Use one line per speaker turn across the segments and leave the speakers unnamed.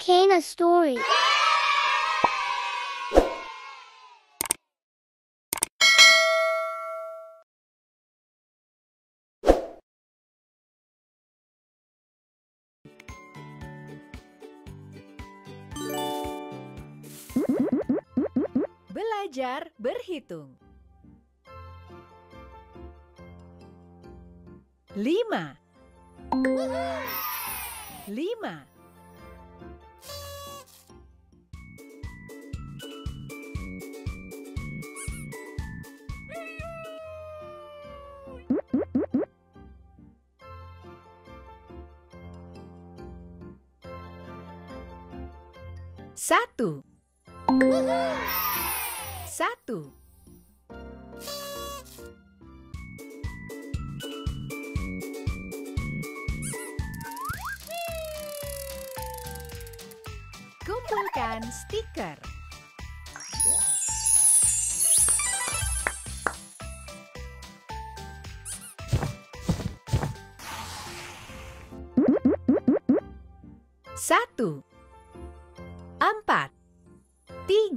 Kana Story.
Belajar berhitung. Lima. Lima. Satu. Satu. Kumpulkan stiker. Satu,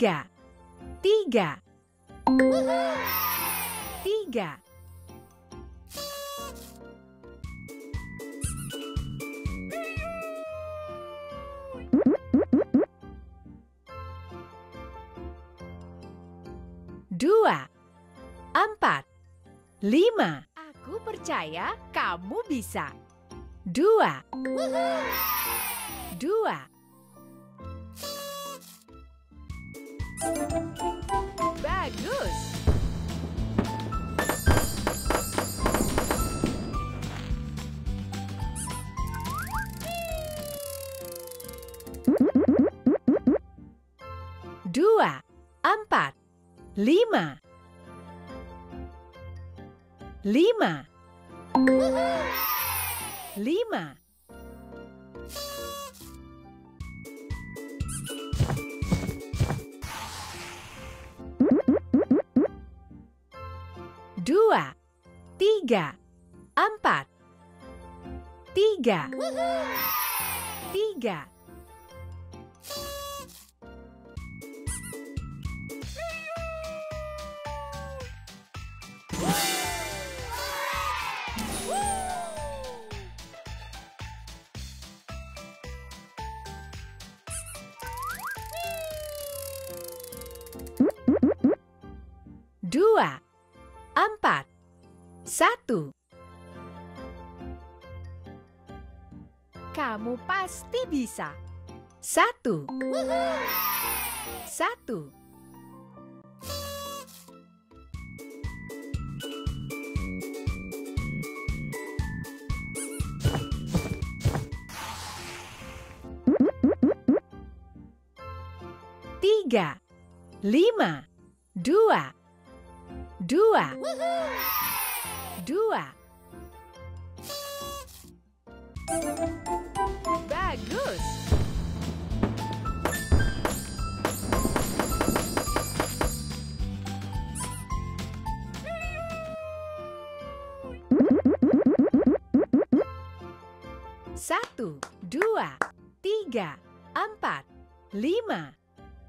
tiga, tiga, tiga. Dua, empat, lima. Aku percaya kamu bisa. Dua, dua. Bagus. Dua, empat, lima. Lima. Lima. Tiga, empat, tiga, tiga. Satu. Kamu pasti bisa. Satu. Satu. Tiga, lima, dua, dua, dua. Bagus. Satu, dua, tiga, empat, lima,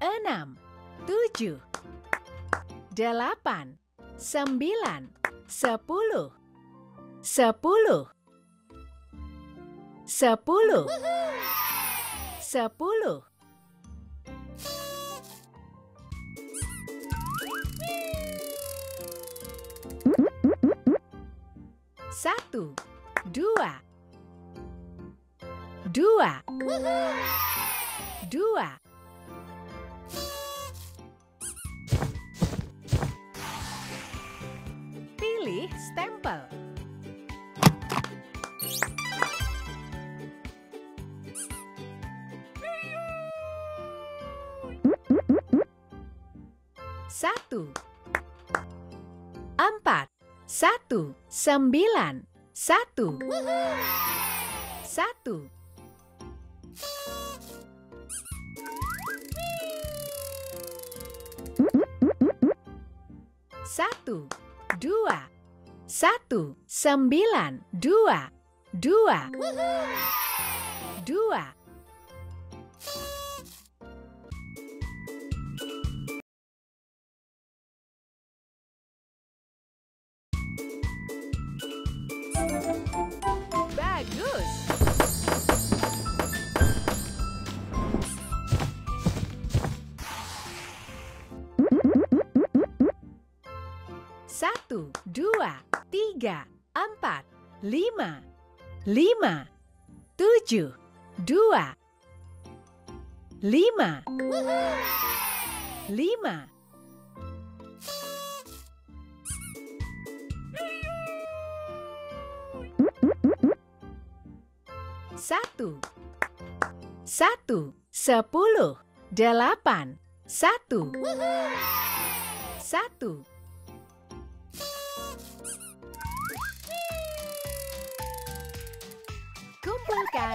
enam, tujuh, delapan, sembilan, sepuluh, sepuluh, sepuluh, sepuluh. Satu, dua, dua, dua. Pilih stempel. Satu, empat, satu, sembilan, satu, satu. Satu, dua, satu, sembilan, dua, dua, dua. Bagus. Satu, dua, tiga, empat, lima, lima, tujuh, dua, lima, lima. Satu, satu, sepuluh, delapan, satu, satu.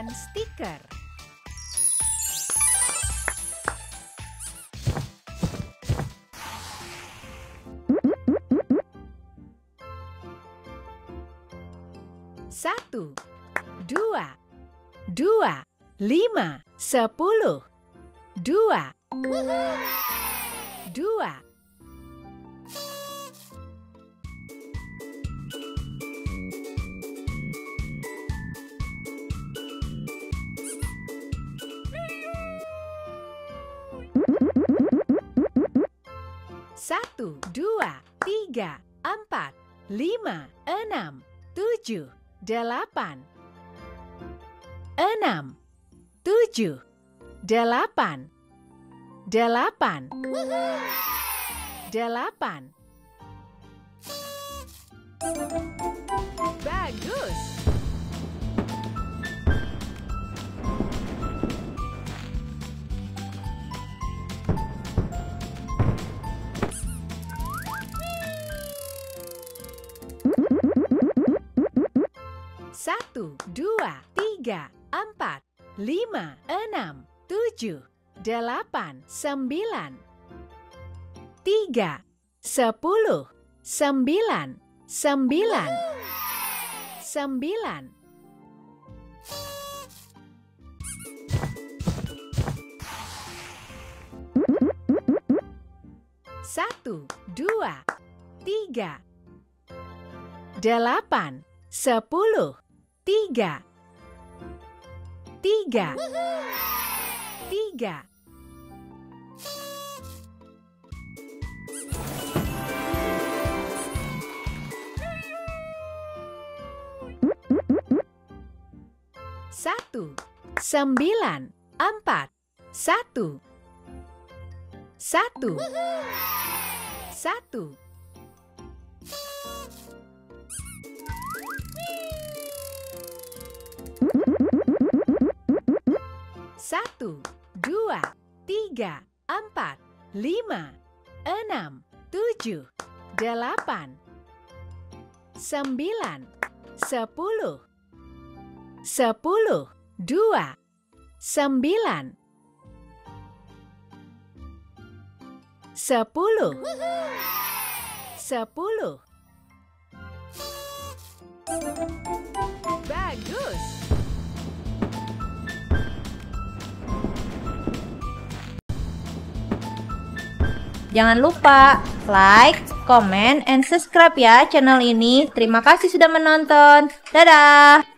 Kumpulkan stiker. Satu, dua, dua, lima, sepuluh, dua, dua. Satu, dua, tiga, empat, lima, enam, tujuh, delapan, enam, tujuh, delapan, delapan, delapan. Bagus. 3, 4, 5, 6, 7, 8, 9, 3, 10, 9, 9, 9. Satu, dua, tiga, delapan, sepuluh, tiga, tiga, tiga. Satu, sembilan, empat, satu, satu, satu. Satu, dua, tiga, empat, lima, enam, tujuh, delapan, sembilan, sepuluh, sepuluh, dua, sembilan, sepuluh, sepuluh.
Jangan lupa like, comment, and subscribe ya channel ini. Terima kasih sudah menonton. Dadah!